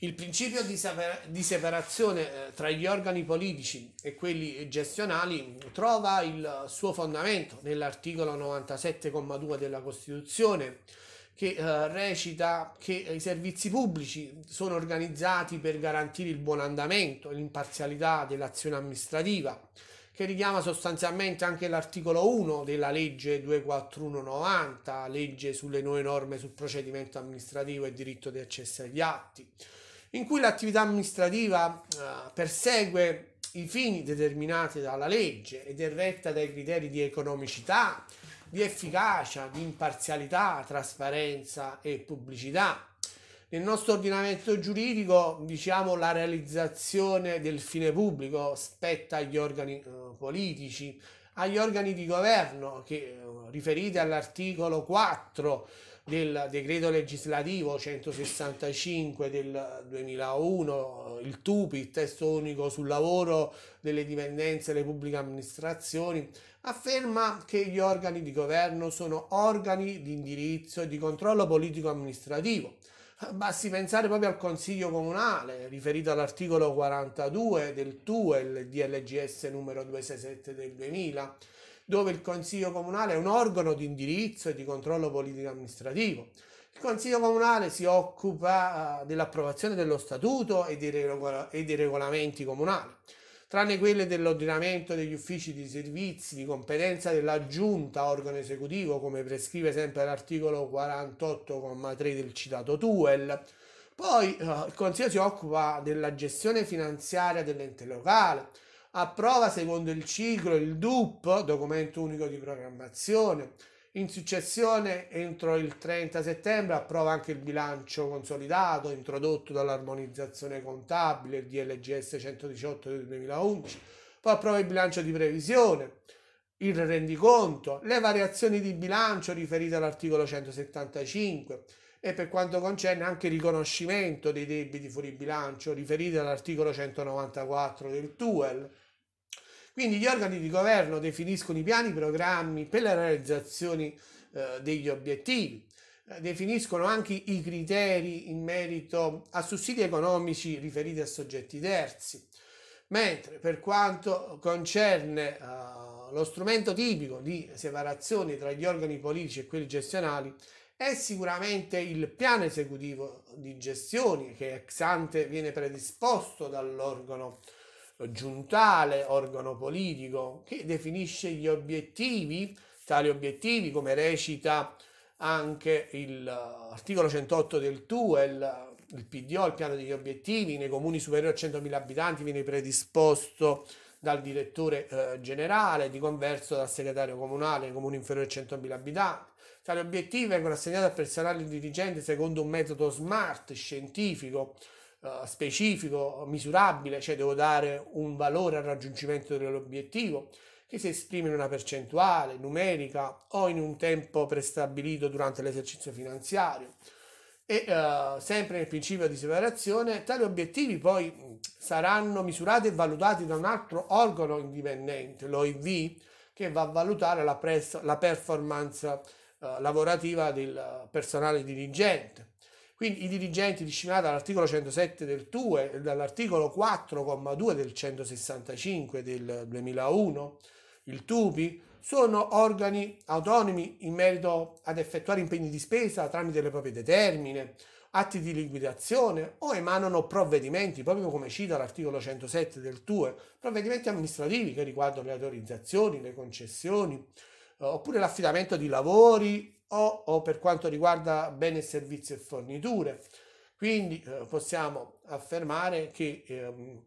Il principio di, separazione eh, tra gli organi politici e quelli gestionali trova il suo fondamento nell'articolo 97,2 della Costituzione che eh, recita che i servizi pubblici sono organizzati per garantire il buon andamento e l'imparzialità dell'azione amministrativa, che richiama sostanzialmente anche l'articolo 1 della legge 24190, legge sulle nuove norme sul procedimento amministrativo e diritto di accesso agli atti in cui l'attività amministrativa eh, persegue i fini determinati dalla legge ed è retta dai criteri di economicità, di efficacia, di imparzialità, trasparenza e pubblicità. Nel nostro ordinamento giuridico, diciamo, la realizzazione del fine pubblico spetta agli organi eh, politici, agli organi di governo che eh, riferiti all'articolo 4 del decreto legislativo 165 del 2001, il TUPI, il testo unico sul lavoro delle dipendenze delle pubbliche amministrazioni, afferma che gli organi di governo sono organi di indirizzo e di controllo politico amministrativo. Basti pensare proprio al Consiglio Comunale, riferito all'articolo 42 del TUEL DLGS numero 267 del 2000, dove il Consiglio Comunale è un organo di indirizzo e di controllo politico amministrativo. Il Consiglio Comunale si occupa uh, dell'approvazione dello statuto e dei regolamenti comunali, tranne quelle dell'ordinamento degli uffici di servizi di competenza della giunta organo esecutivo, come prescrive sempre l'articolo 48,3 del citato TUEL. Poi uh, il Consiglio si occupa della gestione finanziaria dell'ente locale, approva secondo il ciclo il DUP, documento unico di programmazione. In successione, entro il 30 settembre, approva anche il bilancio consolidato introdotto dall'armonizzazione contabile, il DLGS 118 del 2011. Poi approva il bilancio di previsione, il rendiconto, le variazioni di bilancio riferite all'articolo 175 e per quanto concerne anche il riconoscimento dei debiti fuori bilancio riferiti all'articolo 194 del TUEL quindi gli organi di governo definiscono i piani, i programmi per la realizzazione eh, degli obiettivi, eh, definiscono anche i criteri in merito a sussidi economici riferiti a soggetti terzi, mentre per quanto concerne eh, lo strumento tipico di separazione tra gli organi politici e quelli gestionali, è sicuramente il piano esecutivo di gestione che ex ante viene predisposto dall'organo giuntale, organo politico, che definisce gli obiettivi, tali obiettivi come recita anche l'articolo 108 del TUEL, il PDO, il piano degli obiettivi, nei comuni superiori a 100.000 abitanti viene predisposto dal direttore eh, generale, di converso dal segretario comunale nei comuni inferiori a 100.000 abitanti. Tali obiettivi vengono assegnati al personale dirigente secondo un metodo smart, scientifico, uh, specifico, misurabile, cioè devo dare un valore al raggiungimento dell'obiettivo che si esprime in una percentuale numerica o in un tempo prestabilito durante l'esercizio finanziario. E uh, sempre nel principio di separazione, tali obiettivi poi saranno misurati e valutati da un altro organo indipendente, l'OIV, che va a valutare la, pres- la performance uh, lavorativa del personale dirigente. Quindi i dirigenti disciplinati dall'articolo 107 del TUE e dall'articolo 4,2 del 165 del 2001, il TUPI, sono organi autonomi in merito ad effettuare impegni di spesa tramite le proprie determine, atti di liquidazione o emanano provvedimenti, proprio come cita l'articolo 107 del TUE, provvedimenti amministrativi che riguardano le autorizzazioni, le concessioni, eh, oppure l'affidamento di lavori o, o per quanto riguarda beni servizi e forniture. Quindi eh, possiamo affermare che ehm,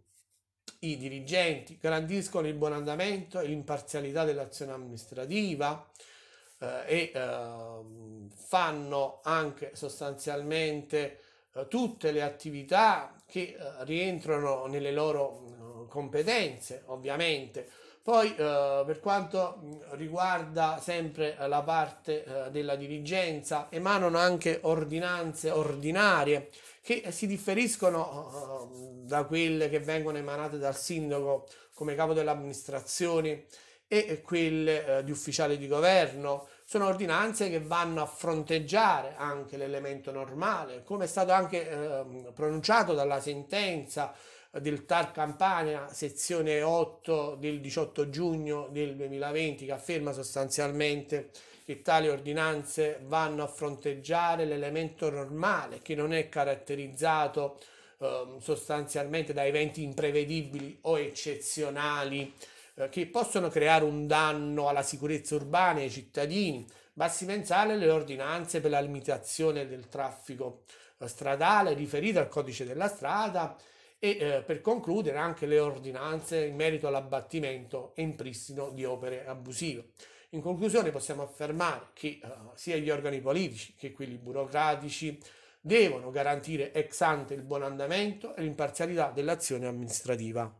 i dirigenti garantiscono il buon andamento e l'imparzialità dell'azione amministrativa eh, e eh, fanno anche sostanzialmente eh, tutte le attività che eh, rientrano nelle loro eh, competenze, ovviamente poi eh, per quanto riguarda sempre la parte eh, della dirigenza, emanano anche ordinanze ordinarie che si differiscono eh, da quelle che vengono emanate dal sindaco come capo dell'amministrazione e quelle eh, di ufficiali di governo, sono ordinanze che vanno a fronteggiare anche l'elemento normale, come è stato anche eh, pronunciato dalla sentenza del TAR Campania, sezione 8 del 18 giugno del 2020, che afferma sostanzialmente che tali ordinanze vanno a fronteggiare l'elemento normale, che non è caratterizzato eh, sostanzialmente da eventi imprevedibili o eccezionali eh, che possono creare un danno alla sicurezza urbana e ai cittadini. Basti pensare alle ordinanze per la limitazione del traffico eh, stradale riferite al codice della strada e eh, per concludere anche le ordinanze in merito all'abbattimento e impristino di opere abusive. In conclusione possiamo affermare che eh, sia gli organi politici che quelli burocratici devono garantire ex ante il buon andamento e l'imparzialità dell'azione amministrativa.